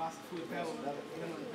passa, fui até o,